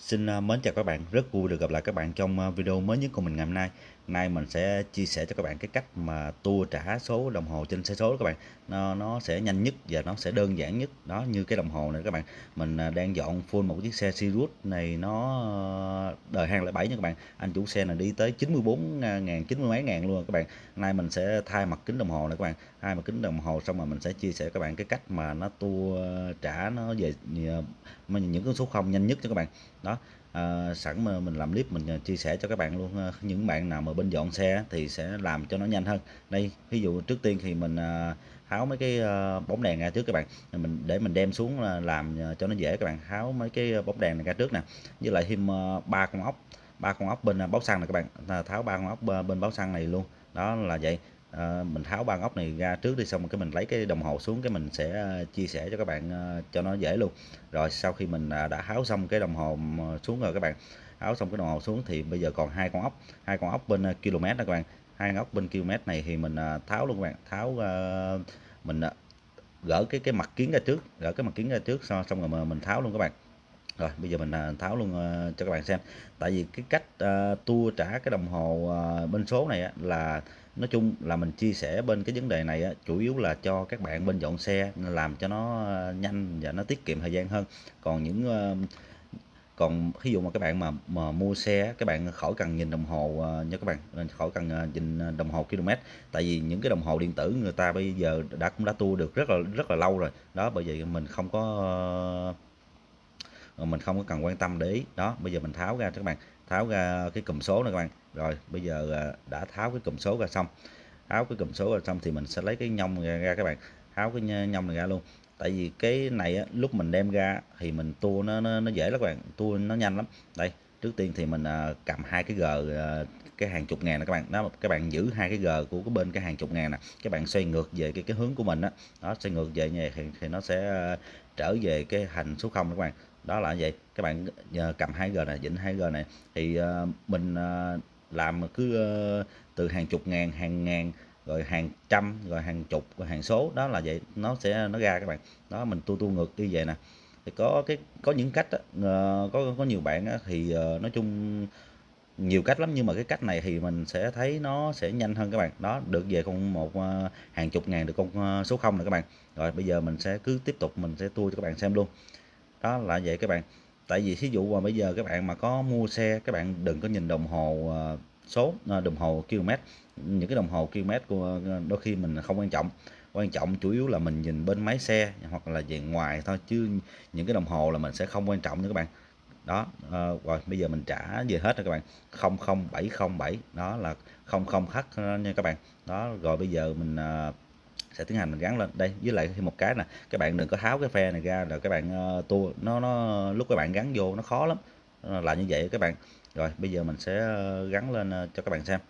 Xin à, mến chào các bạn, rất vui được gặp lại các bạn trong à, video mới nhất của mình ngày hôm nay. Nay mình sẽ chia sẻ cho các bạn cái cách mà tua trả số đồng hồ trên xe số đó các bạn. Nó nó sẽ nhanh nhất và nó sẽ đơn giản nhất. Đó như cái đồng hồ này các bạn. Mình à, đang dọn full một chiếc xe Sirius này nó đời 2007 nha các bạn. Anh chủ xe này đi tới 94 ngàn 90 mấy ngàn luôn các bạn. Nay mình sẽ thay mặt kính đồng hồ này các bạn. Thay mặt kính đồng hồ xong rồi mình sẽ chia sẻ các bạn cái cách mà nó tua trả nó về những con số không nhanh nhất cho các bạn. Đó à, sẵn mà mình làm clip mình ờ, chia sẻ cho các bạn luôn ờ, những bạn nào mà bên dọn xe thì sẽ làm cho nó nhanh hơn. Đây ví dụ trước tiên thì mình à, tháo mấy cái bóng đèn ra trước các bạn. Mình để mình đem xuống làm cho nó dễ các bạn. Tháo mấy cái bóng đèn này ra trước nè. Với lại thêm ba con ốc. Ba con ốc bên báo xăng này các bạn. Tháo ba con ốc bên báo xăng này luôn. Đó là vậy à, mình tháo ba ốc này ra trước đi xong cái mình lấy cái đồng hồ xuống cái mình sẽ ờ, chia sẻ cho các bạn ờ, cho nó dễ luôn. Rồi sau khi mình à, đã tháo xong cái đồng hồ xuống rồi các bạn. Tháo xong cái đồng hồ xuống thì bây giờ còn hai con ốc hai con ốc bên km nè các bạn. Hai con ốc bên km này thì mình tháo luôn các bạn. Tháo mình gỡ cái cái mặt kiến ra trước gỡ cái mặt kiến ra trước xong, xong rồi mình tháo luôn các bạn. Rồi bây giờ mình tháo luôn cho các bạn xem. Tại vì cái cách uh, tua trả cái đồng hồ uh, bên số này á, là nói chung là mình chia sẻ bên cái vấn đề này á, chủ yếu là cho các bạn bên dọn xe làm cho nó ờ, nhanh và nó tiết kiệm thời gian hơn. Còn những ờ, còn ví dụ mà các bạn mà, mà mua xe các bạn khỏi cần nhìn đồng hồ ờ, nha các bạn khỏi cần nhìn đồng hồ km tại vì những cái đồng hồ điện tử người ta bây giờ đã cũng đã tua được rất là rất là lâu rồi. Đó bởi vậy mình không có Ờ, mình không có cần quan tâm để ý. Đó bây giờ mình tháo ra các bạn. Tháo ra cái cụm số này các bạn. Rồi bây giờ ờ, đã tháo cái cụm số ra xong. Tháo cái cụm số ra xong thì mình sẽ lấy cái nhông ra, ra các bạn. Tháo cái nhông này ra luôn. Tại vì cái này á, lúc mình đem ra thì mình tua nó, nó nó dễ lắm các bạn. Tua nó nhanh lắm. Đây trước tiên thì mình ờ, cầm hai cái g cái hàng chục ngàn này các bạn. Đó các bạn giữ hai cái g của cái bên cái hàng chục ngàn nè. Các bạn xoay ngược về cái cái hướng của mình đó, đó xoay ngược về như vậy thì, thì nó sẽ trở về cái hành số không các bạn đó là vậy. Các bạn nhờ cầm hai g này dĩnh hai g này. Thì uh, mình uh, làm cứ uh, từ hàng chục ngàn hàng ngàn rồi hàng trăm rồi hàng chục rồi hàng số. Đó là vậy. Nó sẽ nó ra các bạn. Đó mình tu tu ngược đi vậy nè. Thì có cái có những cách đó, có có nhiều bạn đó, thì nói chung nhiều cách lắm. Nhưng mà cái cách này thì mình sẽ thấy nó sẽ nhanh hơn các bạn. Đó được về con một hàng chục ngàn được con số không này các bạn. Rồi bây giờ mình sẽ cứ tiếp tục mình sẽ tua cho các bạn xem luôn đó là vậy các bạn. Tại vì thí dụ mà bây giờ các bạn mà có mua xe các bạn đừng có nhìn đồng hồ ờ, số ờ, đồng hồ km những cái đồng hồ km của ờ, đôi khi mình không quan trọng. Quan trọng chủ yếu là mình nhìn bên máy xe hoặc là về ngoài thôi chứ những cái đồng hồ là mình sẽ không quan trọng nữa các bạn. Đó à, rồi bây giờ mình trả về hết rồi các bạn. 00707 đó là 00 khắc nha các bạn. Đó rồi bây giờ mình à, sẽ tiến hành mình gắn lên. Đây với lại thêm một cái nè các bạn đừng có tháo cái phe này ra rồi các bạn uh, tua nó nó lúc các bạn gắn vô nó khó lắm. Là như vậy các bạn. Rồi bây giờ mình sẽ ờ, gắn lên ờ, cho các bạn xem.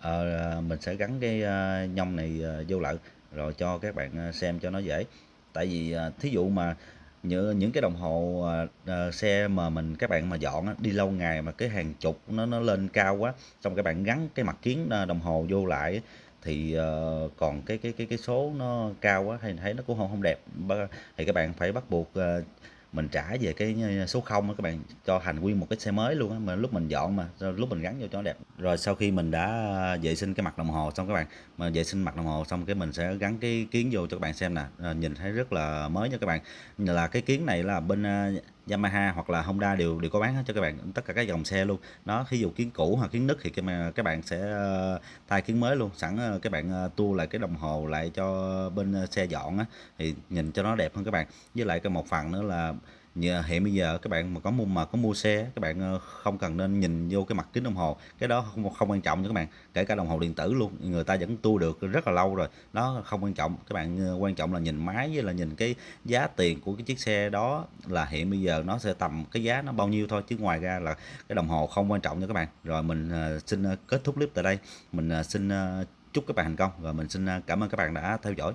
À, mình sẽ gắn cái nhông này vô lại rồi cho các bạn xem cho nó dễ. Tại vì thí dụ mà như những cái đồng hồ uh, xe mà mình các bạn mà dọn á, đi lâu ngày mà cái hàng chục nó nó lên cao quá xong các bạn gắn cái mặt kiến đồng hồ vô lại thì uh, còn cái cái cái cái số nó cao quá hay thấy nó cũng không không đẹp thì các bạn phải bắt buộc uh, mình trả về cái ờ, số 0 các bạn cho thành nguyên một cái xe mới luôn á mà lúc mình dọn mà lúc mình gắn vô cho nó đẹp. Rồi sau khi mình đã vệ sinh cái mặt đồng hồ xong các bạn mà vệ sinh mặt đồng hồ xong cái mình sẽ gắn cái kiến vô cho các bạn xem nè. Nhìn thấy rất là mới nha các bạn. Là cái kiến này là bên Yamaha hoặc là Honda đều đều có bán hết cho các bạn, tất cả các dòng xe luôn. Nó ví dụ kiến cũ hoặc kiến nứt thì các bạn sẽ ờ, thay kiến mới luôn. Sẵn ờ, các bạn ờ, tua lại cái đồng hồ lại cho bên xe dọn á, thì nhìn cho nó đẹp hơn các bạn. Với lại cái một phần nữa là Nhờ hiện bây giờ các bạn mà có mua mà có mua xe, các bạn ờ, không cần nên nhìn vô cái mặt kính đồng hồ. Cái đó không không quan trọng nha các bạn, kể cả đồng hồ điện tử luôn, người ta vẫn tua được rất là lâu rồi. Nó không quan trọng, các bạn ờ, quan trọng là nhìn máy với là nhìn cái giá tiền của cái chiếc xe đó là hiện bây giờ nó sẽ tầm cái giá nó bao nhiêu thôi, chứ ngoài ra là cái đồng hồ không quan trọng nha các bạn. Rồi mình ờ, xin kết thúc clip tại đây. Mình xin chúc các bạn thành công và mình xin cảm ơn các bạn đã theo dõi.